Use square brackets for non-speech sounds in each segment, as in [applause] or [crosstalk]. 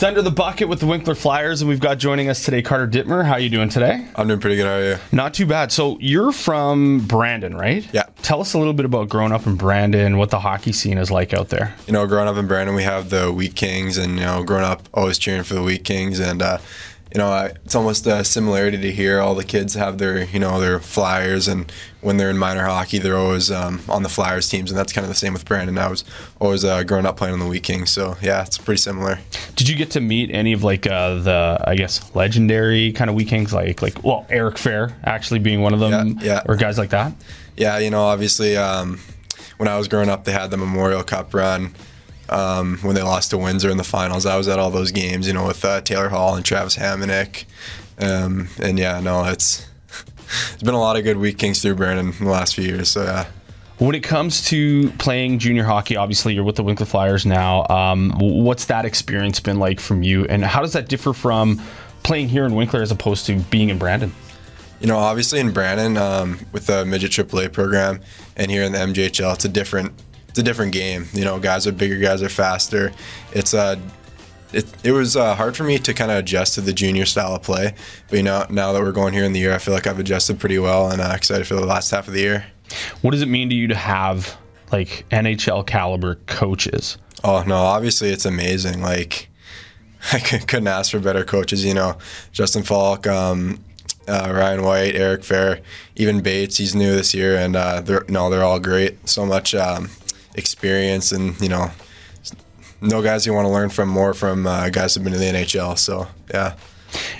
It's under the bucket with the Winkler Flyers, and we've got joining us today Carter Dittmer. How are you doing today? I'm doing pretty good. How are you? Not too bad. So you're from Brandon, right? Yeah. Tell us a little bit about growing up in Brandon, what the hockey scene is like out there. You know, growing up in Brandon, we have the Wheat Kings, and you know, growing up always cheering for the Wheat Kings, and uh, you know, I, it's almost a similarity to here. All the kids have their, you know, their Flyers, and when they're in minor hockey, they're always um, on the Flyers teams, and that's kind of the same with Brandon. I was always uh, growing up playing on the Wheat Kings, so yeah, it's pretty similar. Did you get to meet any of like uh, the, I guess, legendary kind of Wheat Kings, like like well, Eric Fehr actually being one of them, Yeah, yeah. or guys like that? Yeah, you know, obviously, um, when I was growing up, they had the Memorial Cup run. Um, when they lost to Windsor in the finals, I was at all those games, you know, with uh, Taylor Hall and Travis Hamonic. Um, and yeah, no, it's [laughs] it's been a lot of good Wheat Kings through Brandon in the last few years. So yeah. When it comes to playing junior hockey, obviously you're with the Winkler Flyers now. Um, what's that experience been like from you, and how does that differ from playing here in Winkler as opposed to being in Brandon? You know, obviously in Brandon, um, with the midget AAA program, and here in the MJHL, it's a different, it's a different game. You know, guys are bigger, guys are faster. It's uh, it, it was uh, hard for me to kind of adjust to the junior style of play, but you know, now that we're going here in the year, I feel like I've adjusted pretty well, and uh, excited for the last half of the year. What does it mean to you to have like NHL caliber coaches? Oh no, obviously it's amazing. Like [laughs] I couldn't ask for better coaches. You know, Justin Falk, um, uh, Ryan White, Eric Fehr, even Bates. He's new this year, and uh, they're no, they're all great. So much um, experience, and you know, no guys you want to learn from more from uh, guys who've been in the NHL. So yeah.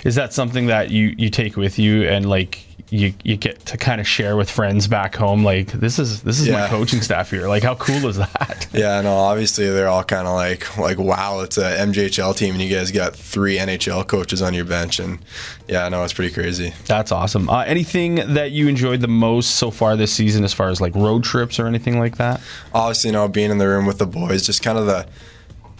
Is that something that you you take with you and like you you get to kind of share with friends back home? Like this is this is my coaching staff here. Like how cool is that? [laughs] Yeah, no, obviously they're all kind of like like wow, it's a MJHL team and you guys got three NHL coaches on your bench and yeah, no, it's pretty crazy. That's awesome. Uh, anything that you enjoyed the most so far this season, as far as like road trips or anything like that? Obviously, you know, being in the room with the boys, just kind of the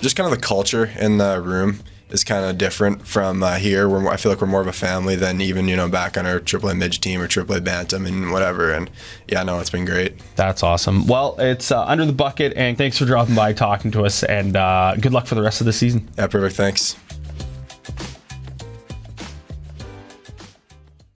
just kind of the culture in the room is kind of different from uh, here. Where I feel like we're more of a family than even you know back on our AAA midget team or AAA bantam and whatever. And yeah, no, it's been great. That's awesome. Well, it's uh, under the bucket, and thanks for dropping by talking to us, and uh, good luck for the rest of the season. Yeah, perfect. Thanks.